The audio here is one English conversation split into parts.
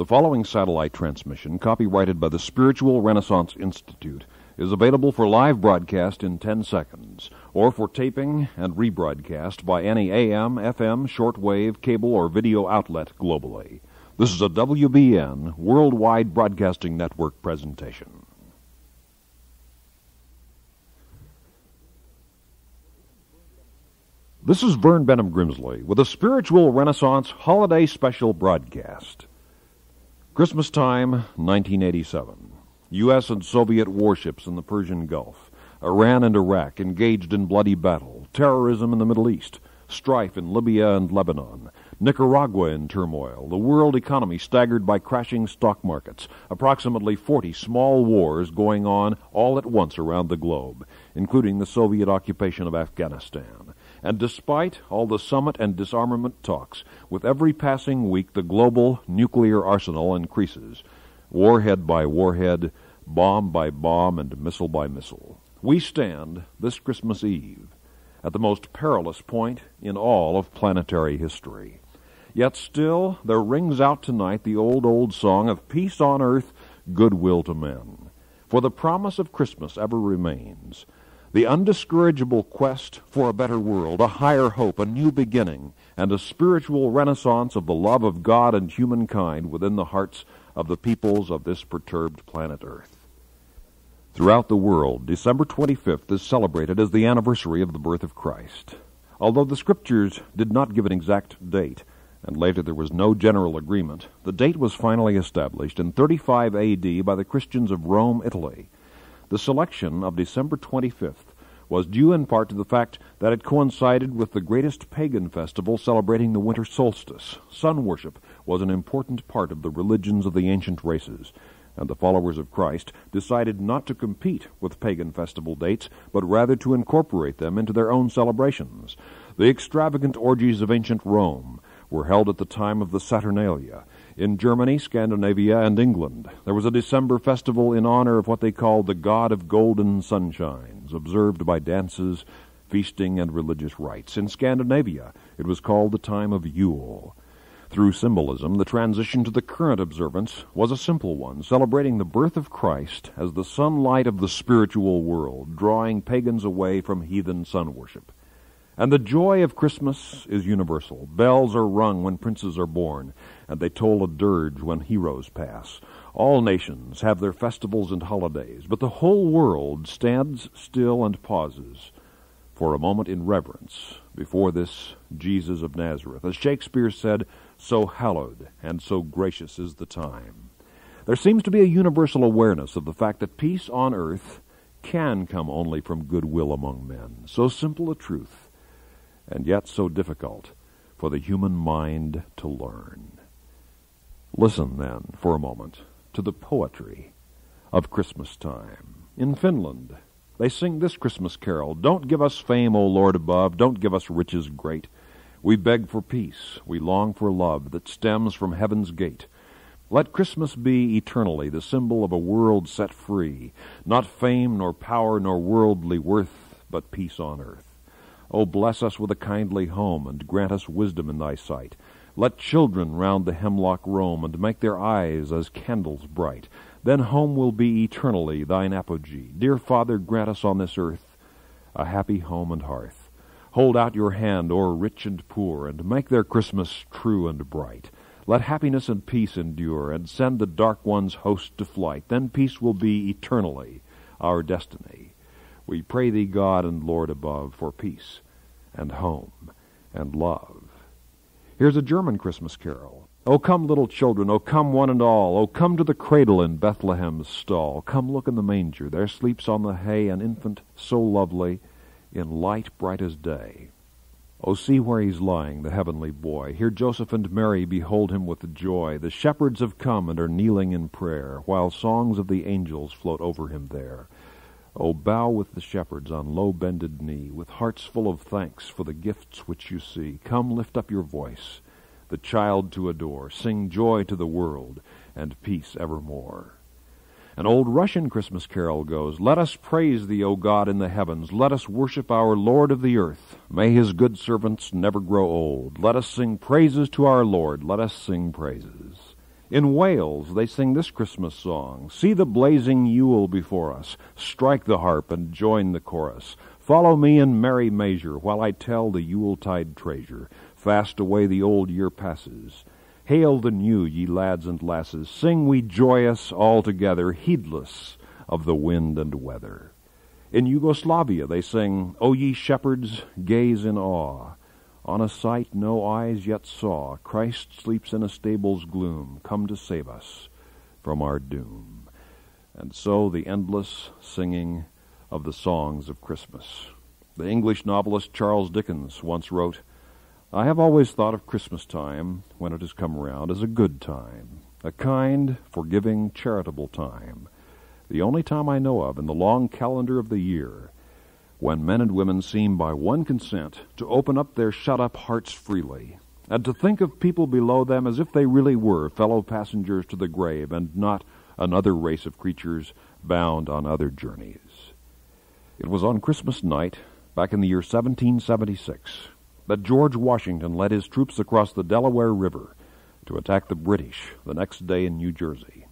The following satellite transmission, copyrighted by the Spiritual Renaissance Institute, is available for live broadcast in 10 seconds, or for taping and rebroadcast by any AM, FM, shortwave, cable, or video outlet globally. This is a WBN Worldwide Broadcasting Network presentation. This is Vern Bennom Grimsley with a Spiritual Renaissance Holiday Special broadcast. Christmas time, 1987. U.S. and Soviet warships in the Persian Gulf. Iran and Iraq engaged in bloody battle. Terrorism in the Middle East. Strife in Libya and Lebanon. Nicaragua in turmoil. The world economy staggered by crashing stock markets. Approximately 40 small wars going on all at once around the globe, including the Soviet occupation of Afghanistan. And despite all the summit and disarmament talks, with every passing week the global nuclear arsenal increases, warhead by warhead, bomb by bomb, and missile by missile. We stand, this Christmas Eve, at the most perilous point in all of planetary history. Yet still there rings out tonight the old, old song of peace on earth, goodwill to men. For the promise of Christmas ever remains the undiscourageable quest for a better world, a higher hope, a new beginning, and a spiritual renaissance of the love of God and humankind within the hearts of the peoples of this perturbed planet Earth. Throughout the world, December 25th is celebrated as the anniversary of the birth of Christ. Although the scriptures did not give an exact date, and later there was no general agreement, the date was finally established in 35 AD by the Christians of Rome, Italy the selection of December 25th was due in part to the fact that it coincided with the greatest pagan festival celebrating the winter solstice. Sun worship was an important part of the religions of the ancient races, and the followers of Christ decided not to compete with pagan festival dates, but rather to incorporate them into their own celebrations. The extravagant orgies of ancient Rome were held at the time of the Saturnalia, in Germany, Scandinavia, and England. There was a December festival in honor of what they called the God of Golden Sunshines, observed by dances, feasting, and religious rites. In Scandinavia, it was called the time of Yule. Through symbolism, the transition to the current observance was a simple one, celebrating the birth of Christ as the sunlight of the spiritual world, drawing pagans away from heathen sun worship. And the joy of Christmas is universal. Bells are rung when princes are born, and they toll a dirge when heroes pass. All nations have their festivals and holidays, but the whole world stands still and pauses for a moment in reverence before this Jesus of Nazareth. As Shakespeare said, so hallowed and so gracious is the time. There seems to be a universal awareness of the fact that peace on earth can come only from goodwill among men. So simple a truth and yet so difficult for the human mind to learn. Listen, then, for a moment, to the poetry of Christmas time. In Finland, they sing this Christmas carol Don't give us fame, O Lord above, don't give us riches great. We beg for peace, we long for love that stems from heaven's gate. Let Christmas be eternally the symbol of a world set free, not fame nor power nor worldly worth, but peace on earth. O bless us with a kindly home, and grant us wisdom in thy sight. Let children round the hemlock roam, and make their eyes as candles bright. Then home will be eternally thine apogee. Dear Father, grant us on this earth a happy home and hearth. Hold out your hand o'er rich and poor, and make their Christmas true and bright. Let happiness and peace endure, and send the dark one's host to flight. Then peace will be eternally our destiny. We pray thee, God and Lord above, for peace and home and love. Here's a German Christmas carol. O come, little children, O come one and all, O come to the cradle in Bethlehem's stall. Come look in the manger, there sleeps on the hay an infant so lovely, in light bright as day. O see where he's lying, the heavenly boy. Here Joseph and Mary behold him with joy. The shepherds have come and are kneeling in prayer, while songs of the angels float over him there. O bow with the shepherds on low bended knee, with hearts full of thanks for the gifts which you see. Come lift up your voice, the child to adore, sing joy to the world, and peace evermore. An old Russian Christmas carol goes, Let us praise thee, O God in the heavens. Let us worship our Lord of the earth. May his good servants never grow old. Let us sing praises to our Lord. Let us sing praises. In Wales, they sing this Christmas song See the blazing Yule before us. Strike the harp and join the chorus. Follow me in merry measure while I tell the Yuletide treasure. Fast away the old year passes. Hail the new, ye lads and lasses. Sing we joyous all together, heedless of the wind and weather. In Yugoslavia they sing, O ye shepherds, gaze in awe. On a sight no eyes yet saw, Christ sleeps in a stable's gloom, come to save us from our doom. And so the endless singing of the songs of Christmas. The English novelist Charles Dickens once wrote, I have always thought of Christmas time, when it has come round, as a good time, a kind, forgiving, charitable time, the only time I know of in the long calendar of the year when men and women seem by one consent to open up their shut up hearts freely, and to think of people below them as if they really were fellow passengers to the grave and not another race of creatures bound on other journeys. It was on Christmas night, back in the year 1776, that George Washington led his troops across the Delaware River to attack the British the next day in New Jersey.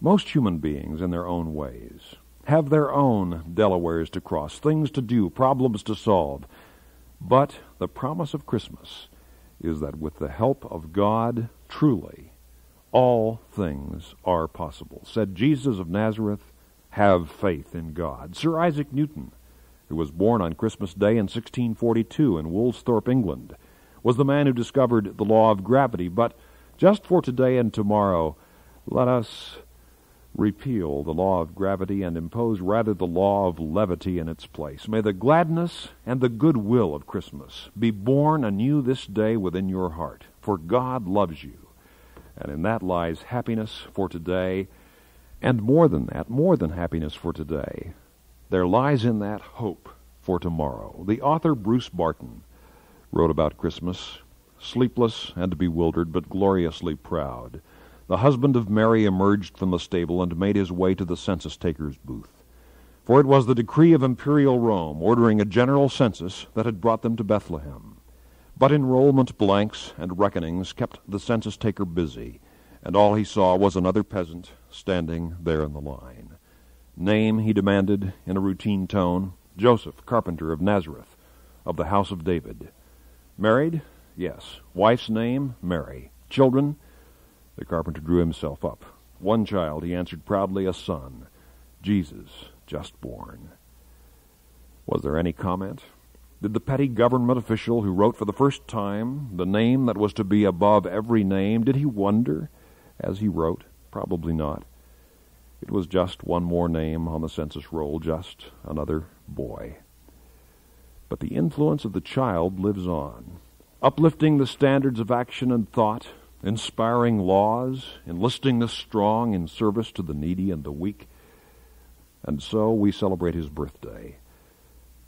Most human beings, in their own ways, have their own Delawares to cross, things to do, problems to solve. But the promise of Christmas is that with the help of God, truly, all things are possible. Said Jesus of Nazareth, have faith in God. Sir Isaac Newton, who was born on Christmas Day in 1642 in Woolsthorpe, England, was the man who discovered the law of gravity. But just for today and tomorrow, let us repeal the law of gravity and impose rather the law of levity in its place. May the gladness and the goodwill of Christmas be born anew this day within your heart, for God loves you. And in that lies happiness for today, and more than that, more than happiness for today. There lies in that hope for tomorrow. The author Bruce Barton wrote about Christmas, sleepless and bewildered, but gloriously proud. The husband of Mary emerged from the stable and made his way to the census taker's booth. For it was the decree of imperial Rome ordering a general census that had brought them to Bethlehem. But enrollment blanks and reckonings kept the census taker busy, and all he saw was another peasant standing there in the line. Name, he demanded in a routine tone. Joseph, carpenter of Nazareth, of the house of David. Married? Yes. Wife's name? Mary. Children? The carpenter drew himself up. One child, he answered proudly, a son, Jesus, just born. Was there any comment? Did the petty government official who wrote for the first time the name that was to be above every name, did he wonder as he wrote? Probably not. It was just one more name on the census roll, just another boy. But the influence of the child lives on, uplifting the standards of action and thought inspiring laws, enlisting the strong in service to the needy and the weak. And so we celebrate his birthday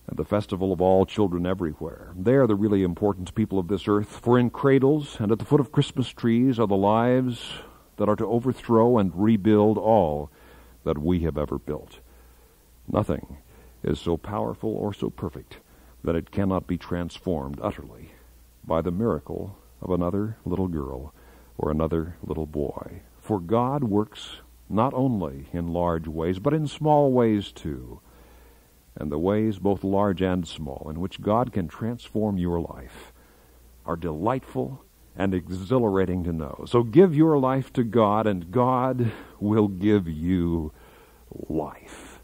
and the festival of all children everywhere. They are the really important people of this earth, for in cradles and at the foot of Christmas trees are the lives that are to overthrow and rebuild all that we have ever built. Nothing is so powerful or so perfect that it cannot be transformed utterly by the miracle of another little girl or another little boy. For God works not only in large ways, but in small ways too. And the ways, both large and small, in which God can transform your life are delightful and exhilarating to know. So give your life to God, and God will give you life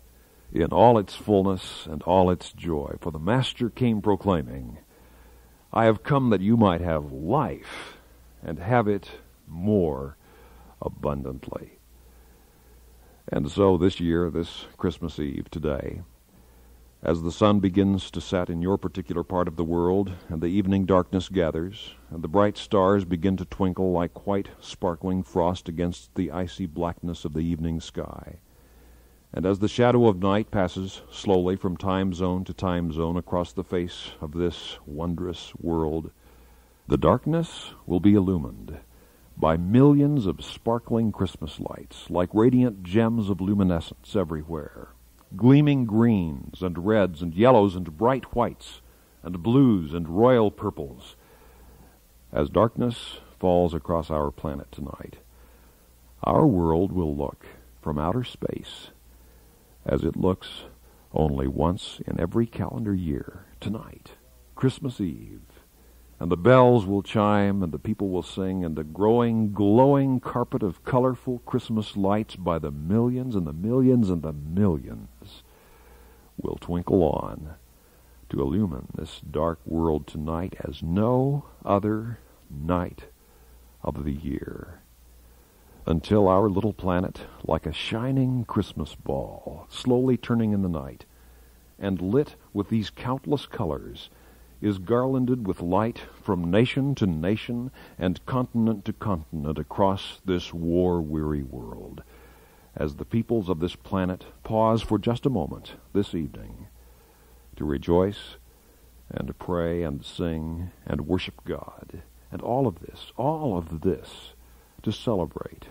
in all its fullness and all its joy. For the Master came proclaiming, I have come that you might have life and have it more abundantly. And so this year, this Christmas Eve, today, as the sun begins to set in your particular part of the world, and the evening darkness gathers, and the bright stars begin to twinkle like white sparkling frost against the icy blackness of the evening sky, and as the shadow of night passes slowly from time zone to time zone across the face of this wondrous world, the darkness will be illumined by millions of sparkling Christmas lights, like radiant gems of luminescence everywhere, gleaming greens and reds and yellows and bright whites and blues and royal purples. As darkness falls across our planet tonight, Our world will look from outer space as it looks only once in every calendar year, tonight, Christmas Eve. And the bells will chime, and the people will sing, and the growing, glowing carpet of colorful Christmas lights by the millions and the millions and the millions will twinkle on to illumine this dark world tonight as no other night of the year. Until our little planet, like a shining Christmas ball, slowly turning in the night, and lit with these countless colors, is garlanded with light from nation to nation and continent to continent across this war-weary world, as the peoples of this planet pause for just a moment this evening to rejoice and to pray and sing and worship God, and all of this, all of this, to celebrate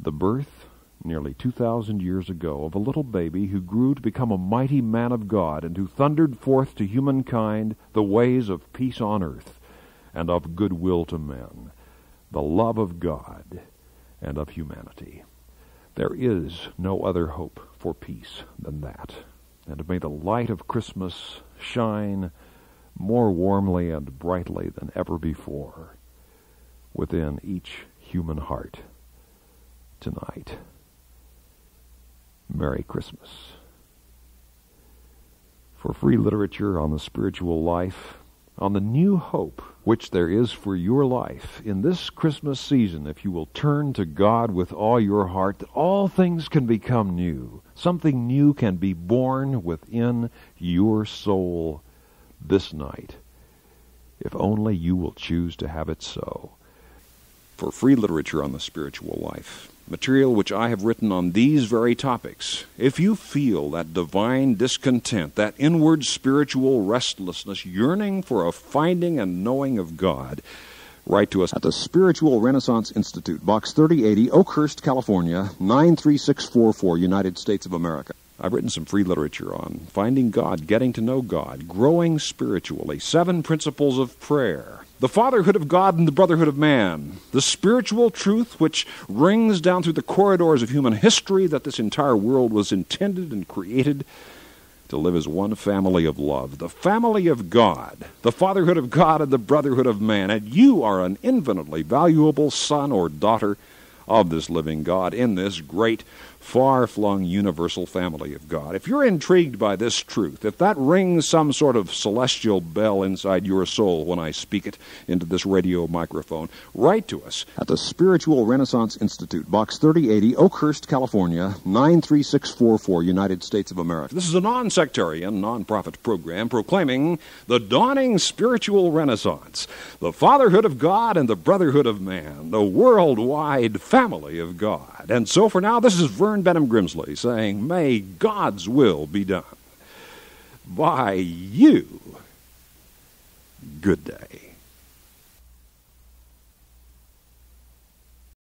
the birth, nearly 2,000 years ago, of a little baby who grew to become a mighty man of God and who thundered forth to humankind the ways of peace on earth and of goodwill to men, the love of God and of humanity. There is no other hope for peace than that. And may the light of Christmas shine more warmly and brightly than ever before within each human heart tonight. Merry Christmas. For free literature on the spiritual life, on the new hope which there is for your life in this Christmas season, if you will turn to God with all your heart, all things can become new. Something new can be born within your soul this night, if only you will choose to have it so. For free literature on the spiritual life, material which I have written on these very topics, if you feel that divine discontent, that inward spiritual restlessness, yearning for a finding and knowing of God, write to us at the Spiritual Renaissance Institute, Box 3080, Oakhurst, California, 93644, United States of America. I've written some free literature on finding God, getting to know God, growing spiritually, seven principles of prayer, the fatherhood of God and the brotherhood of man, the spiritual truth which rings down through the corridors of human history that this entire world was intended and created to live as one family of love, the family of God, the fatherhood of God and the brotherhood of man. And you are an infinitely valuable son or daughter of this living God in this great far flung universal family of God. If you're intrigued by this truth, if that rings some sort of celestial bell inside your soul when I speak it into this radio microphone, write to us at the Spiritual Renaissance Institute, Box 3080, Oakhurst, California, 93644, United States of America. This is a non sectarian, non profit program proclaiming the dawning spiritual renaissance, the fatherhood of God and the brotherhood of man, the worldwide family of God. And so for now, this is Vern. Vern Bennom Grimsley saying, May God's will be done by you. Good day.